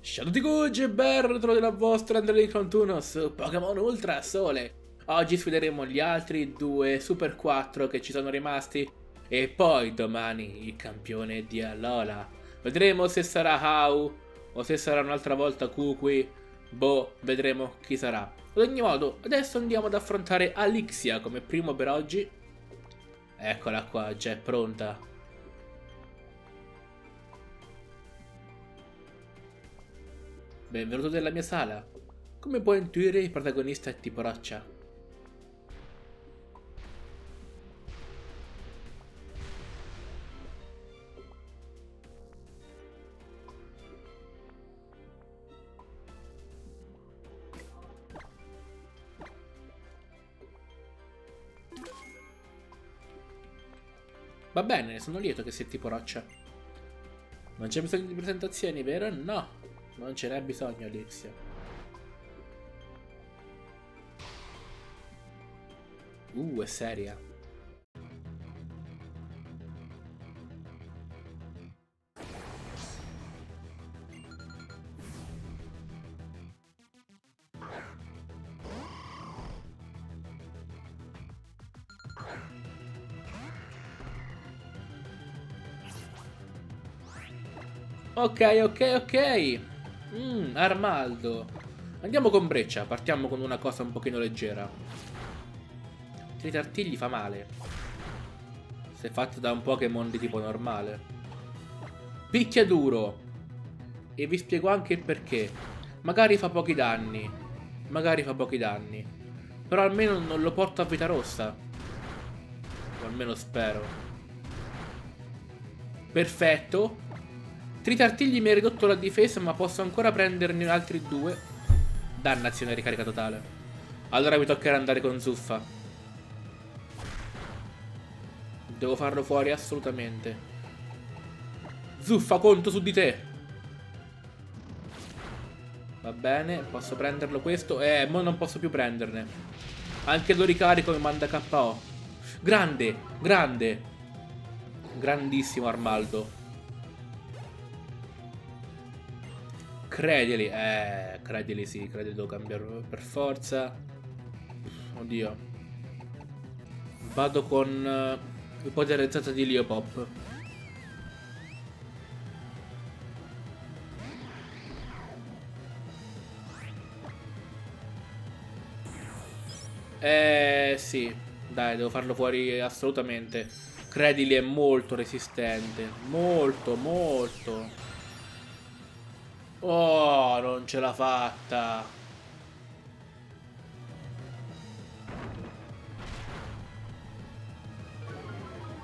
Ciao a tutti Gucci e ben ritrovati dal vostro Android su Pokémon Ultra Sole. Oggi sfideremo gli altri due Super 4 che ci sono rimasti e poi domani il campione di Alola. Vedremo se sarà Hau o se sarà un'altra volta Kukui. Boh, vedremo chi sarà. Ad ogni modo, adesso andiamo ad affrontare Alixia come primo per oggi. Eccola qua, già è pronta. Benvenuto nella mia sala. Come puoi intuire, il protagonista è tipo roccia. Va bene, sono lieto che sia tipo roccia. Non c'è bisogno di presentazioni, vero? No, non ce n'è bisogno, Alexia. Uh, è seria. Ok, ok, ok. Mmm, Armaldo. Andiamo con Breccia, partiamo con una cosa un pochino leggera. Tritartigli fa male. Se fatto da un Pokémon di tipo normale. Picchia duro. E vi spiego anche il perché. Magari fa pochi danni. Magari fa pochi danni. Però almeno non lo porto a vita rossa. O almeno spero. Perfetto. Tritartigli mi ha ridotto la difesa, ma posso ancora prenderne altri due. Dannazione, ricarica totale. Allora mi toccherà andare con Zuffa. Devo farlo fuori assolutamente. Zuffa, conto su di te. Va bene, posso prenderlo questo. Eh, ma non posso più prenderne. Anche lo ricarico mi manda KO. Grande, grande. Grandissimo Armaldo. Credili, eh, credili sì, credili devo cambiare per forza. Oddio. Vado con uh, il potere Z di Leopop. Eh sì, dai, devo farlo fuori assolutamente. Credili è molto resistente, molto, molto. Oh, non ce l'ha fatta.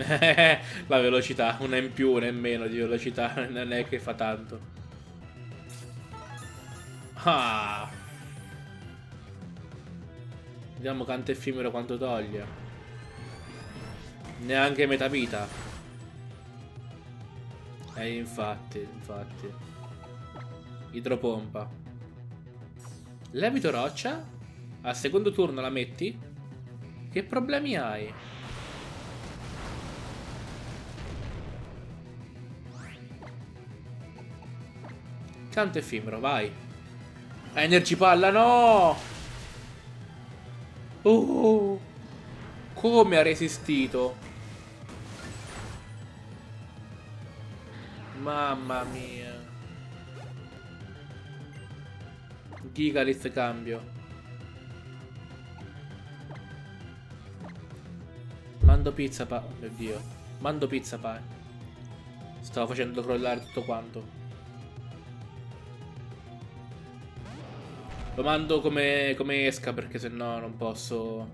La velocità, una in più, una in meno di velocità, non è che fa tanto. Ah. Vediamo quanto effimero quanto toglie. Neanche metà vita. E eh, infatti, infatti. Idropompa. Levito roccia? Al secondo turno la metti? Che problemi hai? Canto effimero, vai. Energy palla, no! Oh! Come ha resistito? Mamma mia. Gigalith cambio. Mando pizza pa... Oh mio dio. Mando pizza pa... Stavo facendo crollare tutto quanto. Lo mando come, come esca perché se no non posso...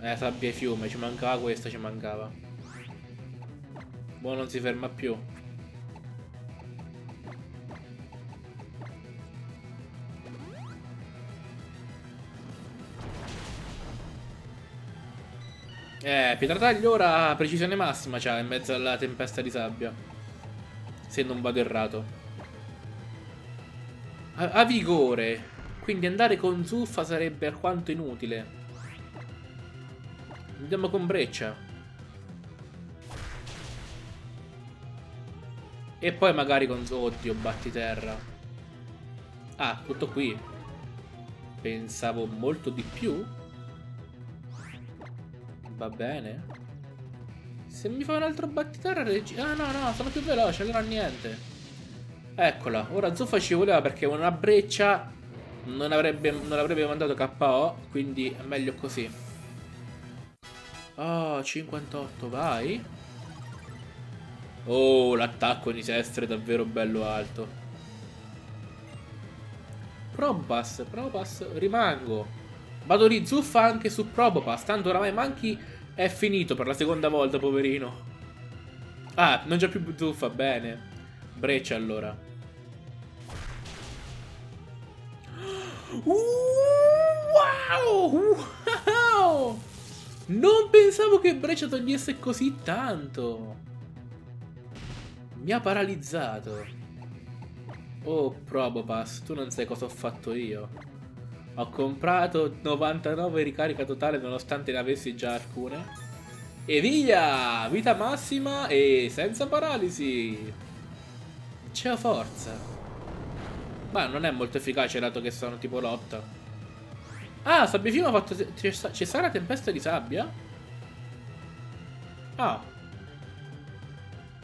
Eh, sabbia e fiume, ci mancava questa, ci mancava. Boh, non si ferma più. Eh, Pietrataglio ora precisione massima c'ha in mezzo alla tempesta di sabbia. Se non vado errato. Ha vigore. Quindi andare con zuffa sarebbe alquanto inutile. Andiamo con breccia. E poi magari con... Oddio, battiterra. Ah, tutto qui. Pensavo molto di più. Va bene. Se mi fa un altro battiterra... Ah, no, no, sono più veloce, allora niente. Eccola, ora Zuffa ci voleva perché una breccia non avrebbe, non avrebbe mandato KO, quindi è meglio così. Oh, 58, vai. Oh, l'attacco di Sestre è davvero bello alto. Probopass, Probopass, rimango. Vado di zuffa anche su Probopass, tanto oramai Monkey è finito per la seconda volta, poverino. Ah, non c'è più zuffa, bene. Breccia allora. Wow! Wow! Non pensavo che Breccia togliesse così tanto. Mi ha paralizzato. Oh, Probopass, tu non sai cosa ho fatto io. Ho comprato 99 ricarica totale nonostante ne avessi già alcune. E via! Vita massima e senza paralisi. C'è forza. Ma non è molto efficace dato che sono tipo lotta. Ah, Sabbiefimo ha fatto... Ci sarà tempesta di sabbia? Ah.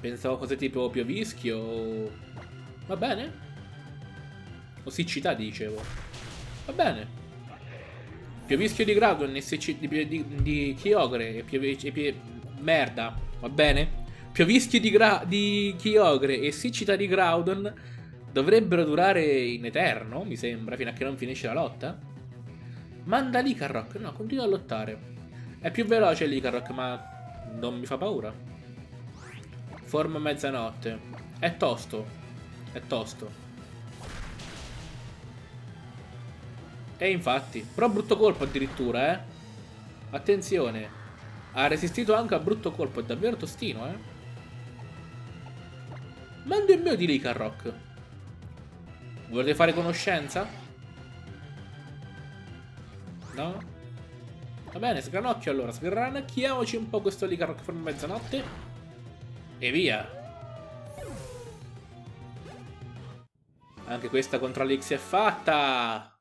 Pensavo cose tipo piovischio o... Va bene? O siccità, dicevo. Va bene. Piovischio di e siccità di, di, di Kyogre e, piovi, e. Merda. Va bene? Piovischio di, gra... di Kyogre e siccità di Groudon dovrebbero durare in eterno, mi sembra, fino a che non finisce la lotta. Manda l'Icarrock. No, continua a lottare. È più veloce l'Icarrock, ma non mi fa paura. Forma mezzanotte. È tosto. È tosto. E infatti, però brutto colpo addirittura, eh. Attenzione. Ha resistito anche a brutto colpo, è davvero tostino, eh. Mando il mio di Licarrock. Volete fare conoscenza? No? Va bene, sgranocchio allora. Sgranocchiamoci un po' questo lì che forma mezzanotte. E via. Anche questa contro l'X è fatta.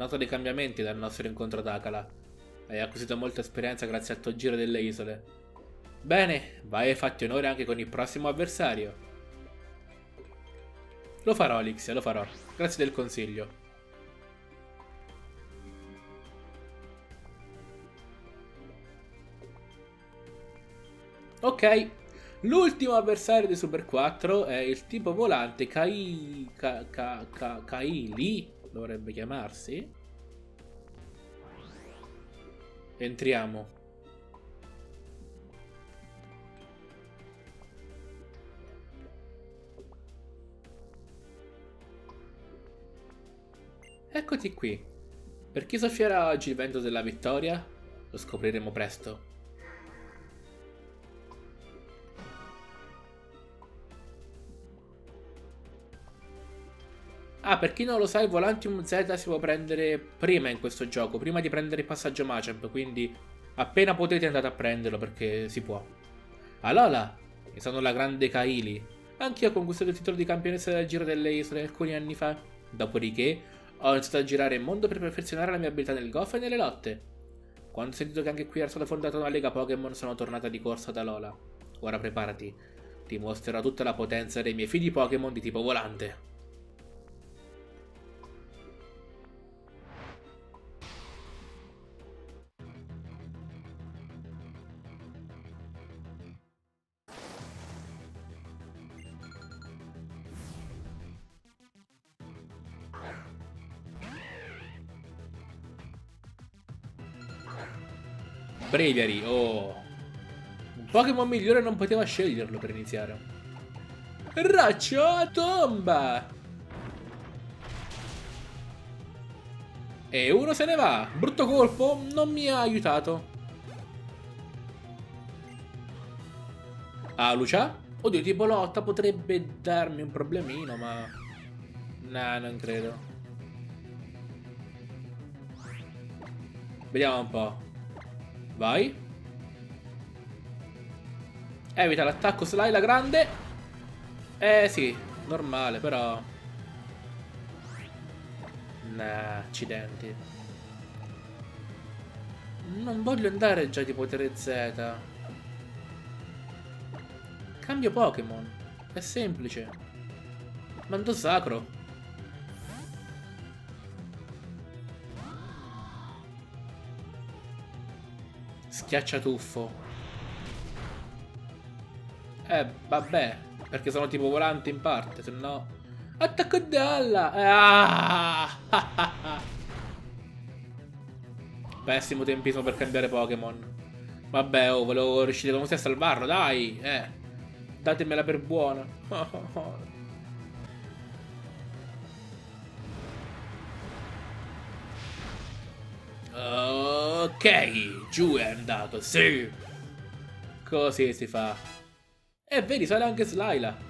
Nota dei cambiamenti dal nostro incontro ad Akala. Hai acquisito molta esperienza grazie al tuo giro delle isole. Bene, vai e fatti onore anche con il prossimo avversario. Lo farò, Alixia, lo farò. Grazie del consiglio. Ok, l'ultimo avversario di Super 4 è il tipo volante Kai... Ka, Ka, Ka, Kaili, dovrebbe chiamarsi. Entriamo. Eccoti qui. Per chi soffierà oggi il vento della vittoria? Lo scopriremo presto. Ah, per chi non lo sa, il Volantium Z si può prendere prima in questo gioco, prima di prendere il passaggio Machamp, quindi appena potete andate a prenderlo perché si può. Alola! E sono la grande Kaili. Anch'io ho conquistato il titolo di campionessa del Giro delle Isole alcuni anni fa. Dopodiché ho iniziato a girare il mondo per perfezionare la mia abilità nel golf e nelle lotte. Quando ho sentito che anche qui era stata fondata una lega Pokémon sono tornata di corsa da Lola. Ora preparati, ti mostrerò tutta la potenza dei miei figli Pokémon di tipo volante. Breviary, oh. Un Pokémon migliore non poteva sceglierlo per iniziare. Raccio tomba! E uno se ne va. Brutto colpo, non mi ha aiutato. Ah, Lucia? Oddio, tipo lotta potrebbe darmi un problemino, ma... No, non credo. Vediamo un po'. Vai. Evita l'attacco Slyla grande. Eh sì, normale però. Nah, accidenti. Non voglio andare già di potere Z. Cambio Pokémon. È semplice. Mando sacro. Schiacciatuffo. Eh, vabbè. Perché sono tipo volante in parte, se no... Attacco dalla! Ah! Pessimo tempismo per cambiare Pokémon. Vabbè, oh, volevo riuscire come a salvarlo, dai! Eh. Datemela per buona. ok, giù è andato, sì. Così si fa. E vedi, sale anche Slyla.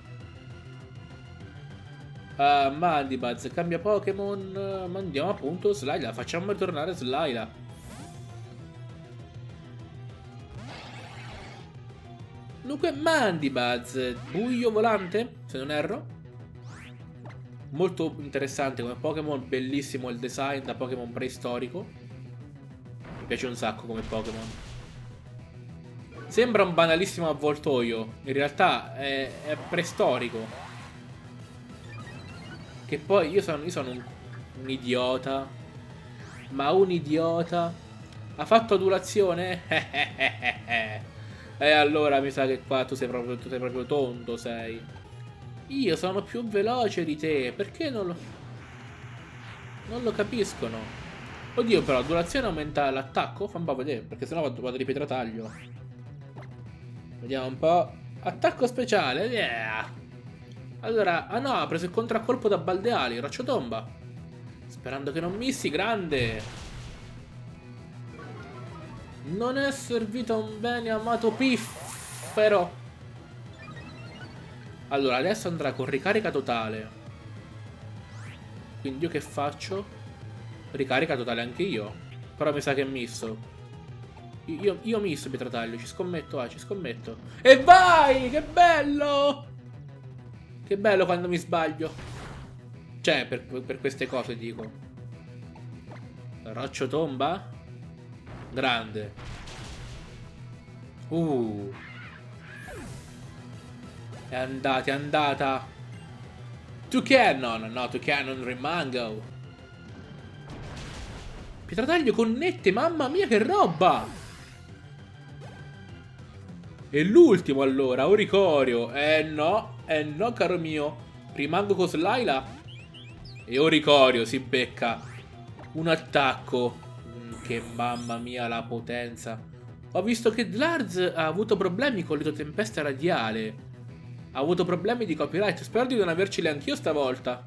Uh, Mandibuzz cambia Pokémon. Mandiamo appunto Slyla. Facciamo tornare Slyla. Dunque, Mandibuzz, buio volante, se non erro. Molto interessante come Pokémon, bellissimo il design da Pokémon preistorico. Piace un sacco come Pokémon. Sembra un banalissimo avvoltoio, in realtà è, è preistorico. Che poi io sono, io sono un, un idiota. Ma un idiota. Ha fatto adulazione? e allora mi sa che qua tu sei proprio, tu sei proprio tondo, sei. Io sono più veloce di te. Perché non lo... Non lo capiscono. Oddio però, durazione aumenta l'attacco? Fa un po' vedere, perché sennò vado, vado di pietrataglio. Vediamo un po'. Attacco speciale, yeah! Allora, ah no, ha preso il contraccolpo da Baldeali, Racciotomba. Sperando che non missi, grande. Non è servito un bene amato piffero. Allora, adesso andrà con ricarica totale. Quindi io che faccio? Ricarica totale anche io. Però mi sa che misso. Io, io misso Pietrataglio, ci scommetto, ah, ci scommetto. E vai! Che bello! Che bello quando mi sbaglio. Cioè, per, per queste cose dico. Roccio tomba? Grande. Uh. È andata, è andata. To cannon. No, to cannon rimango. Pietrataglio connette, mamma mia che roba! E l'ultimo allora, Oricorio. Eh no, eh no, caro mio. Rimango con Slaila. E Oricorio si becca un attacco. Mm, che mamma mia la potenza. Ho visto che Dlarz ha avuto problemi con l'idrotempesta radiale. Ha avuto problemi di copyright. Spero di non averceli anch'io stavolta.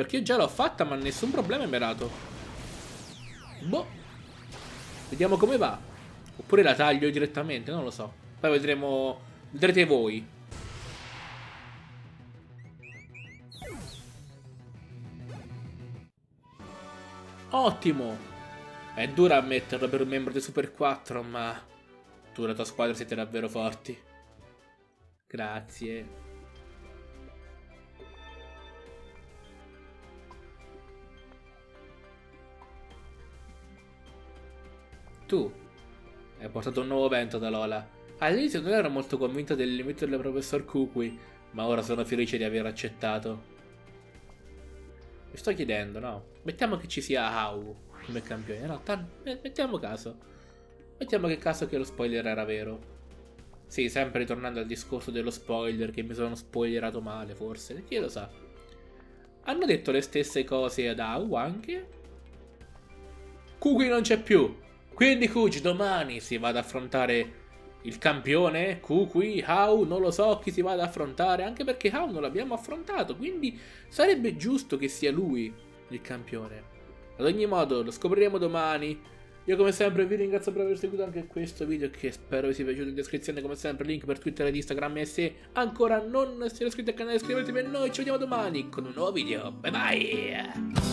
Perché io già l'ho fatta, ma nessun problema è dato. Boh. Vediamo come va. Oppure la taglio direttamente, non lo so. Poi vedremo Vedrete voi. Ottimo! È dura ammetterlo per un membro di Super 4, ma tu e la tua squadra siete davvero forti. Grazie. Tu hai portato un nuovo vento da Lola. All'inizio non ero molto convinto dell'invito del professor Kukui, ma ora sono felice di aver accettato. Mi sto chiedendo, no? Mettiamo che ci sia Hau come campione, no? mettiamo caso. Mettiamo che caso che lo spoiler era vero. Sì, sempre ritornando al discorso dello spoiler, che mi sono spoilerato male, forse. Chi lo sa? Hanno detto le stesse cose ad Hau anche? Kukui non c'è più! Quindi Kuji domani si va ad affrontare il campione, Kukui, Hau, non lo so chi si va ad affrontare, anche perché Hau non l'abbiamo affrontato, quindi sarebbe giusto che sia lui il campione. Ad ogni modo, lo scopriremo domani. Io come sempre vi ringrazio per aver seguito anche questo video che spero vi sia piaciuto in descrizione come sempre link per Twitter ed Instagram e se ancora non siete iscritti al canale iscrivetevi e noi ci vediamo domani con un nuovo video. Bye bye!